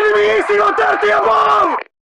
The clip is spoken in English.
Enemy AC on 30 above!